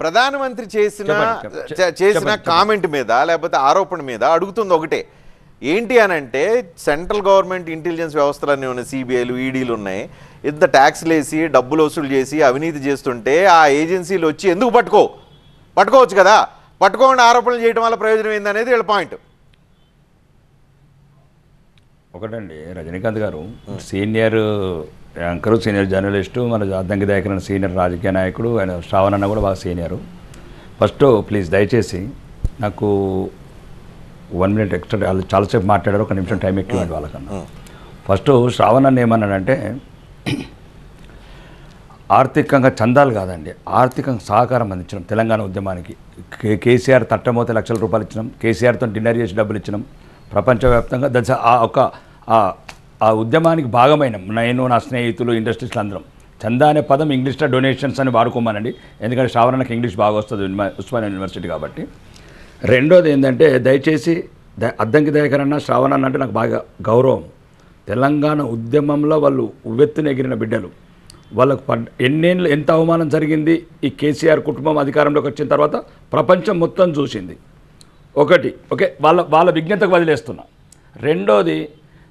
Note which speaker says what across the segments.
Speaker 1: ప్రధానమంత్రి చేసిన చేసిన కామెంట్ మీద లేకపోతే ఆరోపణ మీద అడుగుతుంది ఒకటే. ఏంటి అని అంటే సెంట్రల్ గవర్నమెంట్ ఇంటెలిజెన్స్ వ్యవస్థలన్నీ ఉన్నాయి సిబిఐలు ఈడీలు ఉన్నాయి. ఇంత ట్యాక్స్లు వేసి డబ్బులు వసూలు చేసి అవినీతి చేస్తుంటే ఆ ఏజెన్సీలు వచ్చి ఎందుకు పట్టుకో? పట్టుకోవచ్చు కదా? పట్టుకోకుండా ఆరోపణలు చేయడం వల్ల ప్రయోజనం ఏందనేది వీళ్ళ పాయింట్.
Speaker 2: ఒకటండి రజనీకాంత్ గారు సీనియర్ యాంకరు సీనియర్ జర్నలిస్టు మన అద్దంకి దయాకర్ అనే సీనియర్ రాజకీయ నాయకుడు ఆయన శ్రావణ్ అన్న కూడా బాగా సీనియరు. ఫస్ట్ ప్లీజ్ దయచేసి నాకు వన్ మినిట్ ఎక్స్ట్రా వాళ్ళు చాలాసేపు మాట్లాడారు ఒక నిమిషం టైం ఎక్కువ వాళ్ళకన్నా. ఫస్ట్ శ్రావణ్ అన్న ఏమన్నాడంటే ఆర్థికంగా చందాలు కాదండి ఆర్థికంగా సహకారం అందించడం తెలంగాణ ఉద్యమానికి. కే కేసీఆర్ తట్టమోతే లక్షల రూపాయలు ఇచ్చినాం కేసీఆర్తో డిన్నర్ చేసి డబ్బులు ఇచ్చినాం. ప్రపంచవ్యాప్తంగా దశ ఆ ఒక ఆ- ఉద్యమానికి భాగమైన నేను నా స్నేహితులు ఇండస్ట్రీస్లు అందరం చందా అనే పదం ఇంగ్లీష్లో డొనేషన్స్ అని వాడుకోమానండి. ఎందుకంటే శ్రావణకి ఇంగ్లీష్ బాగా వస్తుంది ఉస్మానియా యూనివర్సిటీ కాబట్టి. రెండోది ఏంటంటే దయచేసి ద అద్దంకి దయకరన్న శ్రావణ అంటే నాకు బాగా గౌరవం. తెలంగాణ ఉద్యమంలో వాళ్ళు ఉవ్వెత్తున ఎగిరిన బిడ్డలు. వాళ్ళకు పడ్ ఎన్నేళ్ళు ఎంత అవమానం జరిగింది? ఈ కేసీఆర్ కుటుంబం అధికారంలోకి వచ్చిన తర్వాత ప్రపంచం మొత్తం చూసింది. ఒకటి ఓకే వాళ్ళ వాళ్ళ విజ్ఞతకు వదిలేస్తున్నా. రెండోది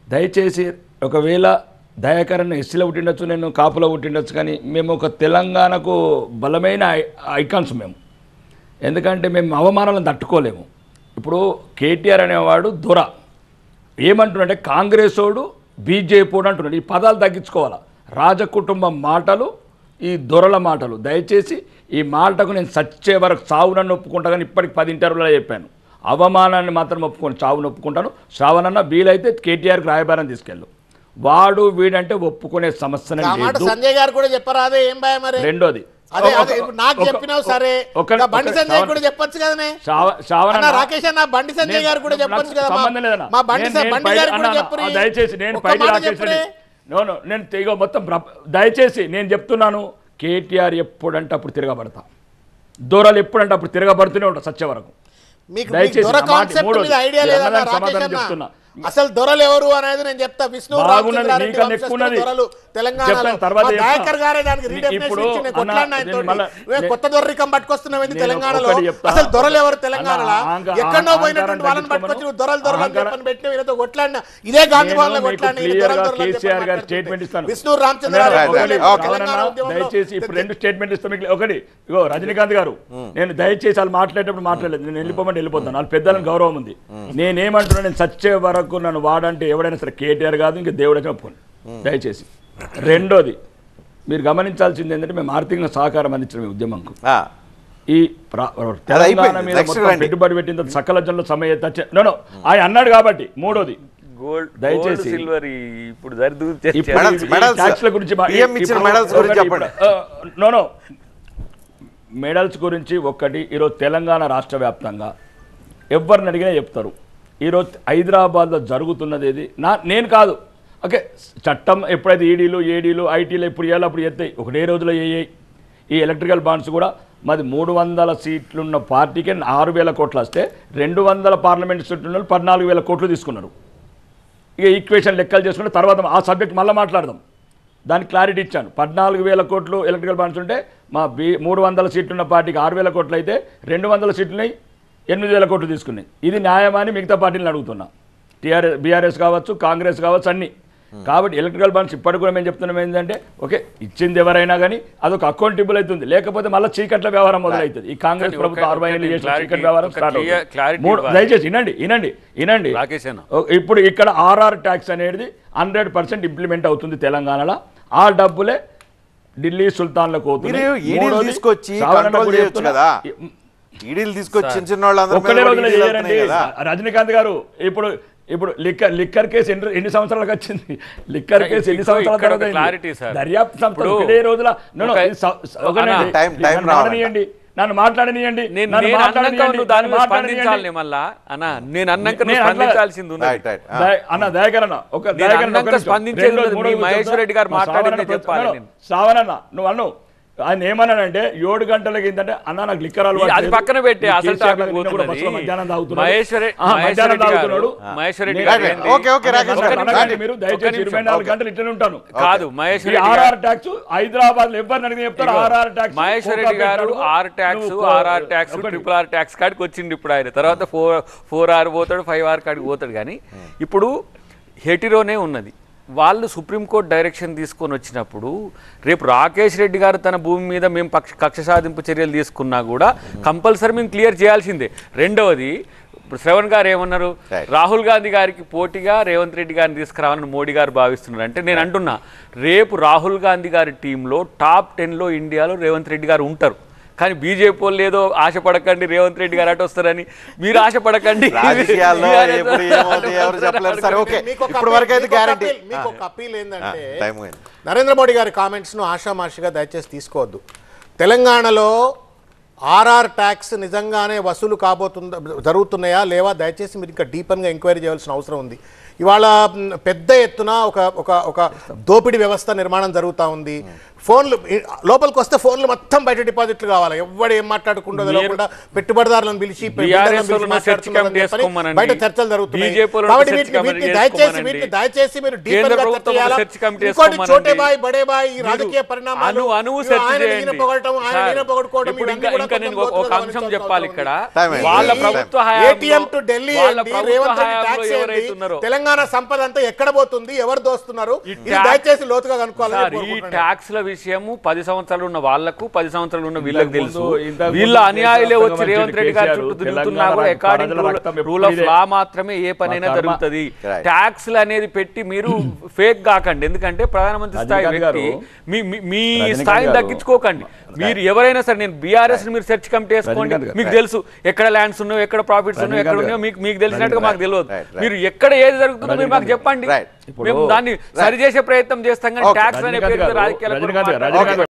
Speaker 2: దయచేసి ఒకవేళ దయాకరణ ఎస్సీలో పుట్టిండొచ్చు నేను కాపులో పుట్టిండొచ్చు కానీ మేము ఒక తెలంగాణకు బలమైన ఐ ఐకాన్స్ మేము. ఎందుకంటే మేము అవమానాలను తట్టుకోలేము. ఇప్పుడు కేటీఆర్ అనేవాడు దొర. ఏమంటున్నాడంటే కాంగ్రెస్ వాడు బీజేపీ అంటున్నాడు. ఈ పదాలు తగ్గించుకోవాలా? రాజకుటుంబం మాటలు ఈ దొరల మాటలు. దయచేసి ఈ మాటకు నేను సచ్చే వరకు చావునన్ను ఒప్పుకుంటా కానీ ఇప్పటికి పది ఇంటర్వ్యూలో చెప్పాను. అవమానాన్ని మాత్రం ఒప్పుకొని చావును ఒప్పుకుంటాను. శ్రావణన్న వీలైతే కేటీఆర్కి రాయబారం తీసుకెళ్ళు. వాడు వీడంటే ఒప్పుకునే సమస్యనే లేదు.
Speaker 3: సంజయ్ గారు కూడా చెప్పారా? అదే ఏం భయం మరి?
Speaker 2: రెండోది.
Speaker 3: నాకు చెప్పినావు సరే. బండి సంజయ్ కూడా చెప్పొచ్చు కదనే రాకేష్ అన్న బండి సంజయ్ గారు కూడా చెప్పొచ్చు కదా మా- బండి గారు కూడా చెప్పురి.
Speaker 2: దయచేసి నేను రాకేష్ నేను ఇగో మొత్తం దయచేసి నేను చెప్తున్నాను కేటీఆర్ ఎప్పుడంటే అప్పుడు తిరగబడతా. దూరాలు ఎప్పుడంటే అప్పుడు తిరగబడుతూనే ఉంటా సత్య వరకు
Speaker 3: మీకు
Speaker 2: దయచేసి
Speaker 3: ఐడియా
Speaker 2: చెప్తున్నా.
Speaker 3: అసలు దొరలు ఎవరు అనేది నేను చెప్తా. విష్ణు. దొరలు తెలంగాణలో.
Speaker 2: చెప్తా.
Speaker 3: దయాకర్ గారే దానికి రీడెఫినేషన్ కొట్లాడిన కొత్త దొర్రికం పట్టుకొస్తున్నావు
Speaker 2: నేను
Speaker 3: తెలంగాణలో. అసలు దొరలు ఎవరు తెలంగాణలో? ఎక్కడో పోయినటువంటి వాళ్ళని. పట్టుకొచ్చి నువ్వు దొరలు దొరలు చెప్పని పెట్టిన వీళ్ళతో కొట్లాడిన? ఇదే గాంధీ భవన్ కొట్లాడిన. విష్ణు తెలంగాణ
Speaker 2: దయచేసి ఇప్పుడు రెండు స్టేట్మెంట్ ఇస్తాం ఒకటి ఇగో రజనీకాంత్ గారు నేను దయచేసి వాళ్ళు మాట్లాడేటప్పుడు మాట్లాడలేదు. నేను వెళ్ళిపోమంటే వెళ్ళిపోతాను. వాళ్ళ పెద్దలను గౌరవం ఉంది. నేనేమంటున్నా నేను సచ్చే వరకు నన్ను వాడంటే ఎవడైనా సరే కేటీఆర్ కాదు ఇంకా దేవుడే చెప్పుకోండి దయచేసి. రెండోది మీరు గమనించాల్సింది ఏంటంటే మేము ఆర్థికంగా సహకారం అందించడం ఈ ఉద్యమంకు.
Speaker 1: ఆ,
Speaker 2: ఈ తెలంగాణ. మీద మొత్తం. పెట్టుబడి పెట్టిన సకల జనుల సమయ నో ఆయన అన్నాడు కాబట్టి మూడోది.
Speaker 4: గోల్డ్
Speaker 2: దయచేసి.
Speaker 4: సిల్వర్ ఇప్పుడు
Speaker 2: గురించి మా- నో నో. మెడల్స్ గురించి ఒక్కటి ఈరోజు తెలంగాణ రాష్ట్ర వ్యాప్తంగా ఎవరిని అడిగినా చెప్తారు. ఈరోజు హైదరాబాద్లో జరుగుతున్నది ఏది? నా నేను కాదు. ఓకే చట్టం ఎప్పుడైతే ఈడీలు ఏడీలు ఐటీలు ఎప్పుడు చేయాలో అప్పుడు ఎత్తాయి. ఒకటే రోజులో ఏ ఈ ఎలక్ట్రికల్ బాండ్స్ కూడా మాది మూడు వందల సీట్లున్న పార్టీకి ఆరు వేల కోట్లు వస్తే రెండు వందల పార్లమెంట్ సీట్లు పద్నాలుగు వేల కోట్లు తీసుకున్నారు. ఇక ఈక్వేషన్ లెక్కలు చేసుకుంటే తర్వాత ఆ సబ్జెక్ట్ మళ్ళీ మాట్లాడదాం. దానికి క్లారిటీ ఇచ్చాను. పద్నాలుగు వేల కోట్లు ఎలక్ట్రికల్ బాండ్స్ ఉంటే మా బీ మూడు వందల సీట్లున్న పార్టీకి ఆరు వేల కోట్లు అయితే రెండు వందల సీట్లున్నాయి ఎనిమిది వేల కోట్లు తీసుకున్నాయి ఇది న్యాయమని మిగతా పార్టీలను అడుగుతున్నా. టీఆర్ఎస్ బీఆర్ఎస్ కావచ్చు కాంగ్రెస్ కావచ్చు అన్ని. కాబట్టి ఎలక్ట్రికల్ బాండ్స్ ఇప్పటికి కూడా మేము చెప్తున్నాం ఏంటంటే ఓకే ఇచ్చింది ఎవరైనా కానీ అదొక అకౌంటబుల్ అవుతుంది లేకపోతే మళ్ళీ చీకట్ల వ్యవహారం మొదలవుతుంది ఈ కాంగ్రెస్ ప్రభుత్వం అరవై ఏళ్ళు చేసిన చీకటి వ్యవహారం స్టార్ట్ మూడు. దయచేసి వినండి వినండి వినండి. ఇప్పుడు ఇక్కడ ఆర్ఆర్ ట్యాక్స్ అనేది హండ్రెడ్ పర్సెంట్ ఇంప్లిమెంట్ అవుతుంది తెలంగాణలో. ఆ డబ్బులే ఢిల్లీ సుల్తాన్లకు మూడోది,
Speaker 1: తీసుకొచ్చి ఈడీలు తీసుకొచ్చి చిన్న చిన్న
Speaker 2: రోజులో
Speaker 1: కదా
Speaker 2: రజనీకాంత్ గారు ఇప్పుడు ఇప్పుడు లిక్కర్ లిక్కర్ కేసు ఎన్ని ఎన్ని సంవత్సరాలకు వచ్చింది లిక్కర్ కేసు ఎన్ని సంవత్సరాల తర్వాత
Speaker 4: clarity, sir.
Speaker 2: దర్యాప్తు సంస్థ
Speaker 4: ఇప్పుడు
Speaker 2: ఒకటే రోజుల No, no,
Speaker 4: ఒక-
Speaker 2: ఇది
Speaker 1: రావాలంట.
Speaker 2: మాట్లాడనీయండి నన్ను మాట్లాడనీయండి
Speaker 4: నేను
Speaker 2: మాట్లాడనీయండి,
Speaker 4: మళ్ళా అన్న నేను అన్నాక స్పందించాల్సింది.
Speaker 2: దయ- అన్న దయాకర్ అన్న ఒక
Speaker 4: నేను
Speaker 2: దయాకర్ అన్న
Speaker 4: అన్నాక
Speaker 2: ఒక నిమిషం.
Speaker 4: స్పందించేది
Speaker 2: రెండోది,
Speaker 4: ఉన్నది.
Speaker 2: మూడోది
Speaker 4: మీ మహేశ్వర్. రెడ్డి గారు మాట్లాడిందే
Speaker 2: శ్రావణ
Speaker 4: చెప్పాలి
Speaker 2: ప్రతి-
Speaker 4: నేను.
Speaker 2: శ్రావణ్ అన్న నువ్వు అన్ను ఆయన ఏమన్నాడంటే ఏడు గంటలకి ఏంటంటే అన్న నాకు లిక్కర్ అలవాటు
Speaker 4: అది. పక్కన పెట్టి అసలు
Speaker 2: మధ్యాహ్నం తాగుతున్నాడు. మీరు దయచేసి. ఇరవై నాలుగు గంటలు ఇట్లనే ఉంటాను.
Speaker 4: కాదు మహేశ్వర
Speaker 2: ఆర్ఆర్ ట్యాక్స్ హైదరాబాద్లో ఎవరిని అడిగిన చెప్తారు ఆర్ఆర్ ట్యాక్స్
Speaker 4: మహేశ్వర రెడ్డి గారు R tax RR tax triple R tax కాడికి వచ్చింది ఇప్పుడు ఆయన. తర్వాత ఫోర్ ఫోర్ ఆర్ పోతాడు ఫైవ్ ఆర్ కాడికి పోతాడు. కానీ ఇప్పుడు హెటిరోనే ఉన్నది. వాళ్ళు సుప్రీంకోర్టు డైరెక్షన్ తీసుకొని వచ్చినప్పుడు రేపు రాకేష్ రెడ్డి గారు తన భూమి మీద మేము పక్ష కక్ష సాధింపు చర్యలు తీసుకున్నా కూడా కంపల్సరీ మేము క్లియర్ చేయాల్సిందే. రెండవది ఇప్పుడు శ్రవణ్ గారు ఏమన్నారు. రాహుల్ గాంధీ గారికి పోటీగా రేవంత్ రెడ్డి గారిని తీసుకురావాలని మోడీ గారు భావిస్తున్నారు. అంటే నేను అంటున్నా రేపు రాహుల్ గాంధీ గారి టీంలో టాప్ టెన్లో ఇండియాలో రేవంత్ రెడ్డి గారు ఉంటారు. కానీ బీజేపీ వాళ్ళు ఏదో ఆశపడకండి రేవంత్ రెడ్డి గారు అటు వస్తారని మీరు ఆశపడకండి.
Speaker 3: అప్పీల్ ఏంటంటే నరేంద్ర మోడీ గారి కామెంట్స్ను ఆషామాషిగా దయచేసి తీసుకోవద్దు. తెలంగాణలో ఆర్ఆర్ ట్యాక్స్ నిజంగానే వసూలు కాబోతుందా జరుగుతున్నాయా లేవా? దయచేసి మీరు ఇంకా డీపన్గా ఎంక్వైరీ చేయాల్సిన అవసరం ఉంది. ఇవాళ పెద్ద ఎత్తున ఒక ఒక ఒక దోపిడీ వ్యవస్థ నిర్మాణం జరుగుతూ ఉంది ఫోన్లు లోపలికి వస్తే ఫోన్లు మొత్తం బయట డిపాజిట్లు కావాలి ఎవడు ఏం మాట్లాడుకుంటూ తెలియకుండా పెట్టుబడిదారులను పిలిచి. బయట చర్చలు జరుగుతున్నాయి కాబట్టి వీటిని దయచేసి. వీటిని దయచేసి మీరు ఇంకోటి. చోటే బాయ్ బడే బాయ్ ఈ రాజకీయ పరిణామాలు ఆయన పొగడటం ఆయన పొగడుకోవడం
Speaker 4: ఒక- అంశం చెప్పాలి ఇక్కడ. వాళ్ళ ప్రభుత్వ
Speaker 3: ATM to Delhi Revanth Reddy tax ఏంటి? తెలంగాణ సంపద అంతా ఎక్కడ పోతుంది ఎవరు దోస్తున్నారు
Speaker 4: ట్యాక్స్-
Speaker 3: దయచేసి లోతుగా కనుక్కోవాలని
Speaker 4: సార్ ఈ
Speaker 3: కోరుకుంటున్నాను.
Speaker 4: ట్యాక్స్ల విషయము పది సంవత్సరాలు ఉన్న వాళ్ళకు పది సంవత్సరాలు ఉన్న వీళ్ళకి తెలుసు వీళ్ళ అనుయాయులే వచ్చి రేవంత్ రెడ్డి గారి చుట్టూ తిరుగుతున్నా
Speaker 2: తెలంగాణ
Speaker 4: కూడా
Speaker 2: రాష్ట్ర
Speaker 4: అకార్డింగ్
Speaker 2: ప్రజల రక్తం ఎప్పుడు
Speaker 4: రూల్ ఆఫ్. లా మాత్రమే ఏ పనైనా. జరుగుతుంది. ట్యాక్స్లు అనేది పెట్టి మీరు ఫేక్ కాకండి ఎందుకంటే ప్రధానమంత్రి స్థాయి వ్యక్తి మీ స్థాయిని తగ్గించుకోకండి మీరు ఎవరైనా సరే నేను బీఆర్ఎస్ మీరు సెర్చ్ కమిటీ వేసుకోండి. మీకు తెలుసు ఎక్కడ ల్యాండ్స్ ఉన్నాయో ఎక్కడ ప్రాఫిట్స్ ఉన్నాయో ఎక్కడ ఉన్నాయో మీకు మీకు తెలిసినట్టుగా మాకు తెలియదు. మీరు ఎక్కడ ఏది జరుగుతుందో మీరు మాకు చెప్పండి. మేము దాన్ని సరిచేసే ప్రయత్నం చేస్తాం కానీ. ట్యాక్స్ అనే
Speaker 2: రజనీకాంత్
Speaker 4: పేరుతో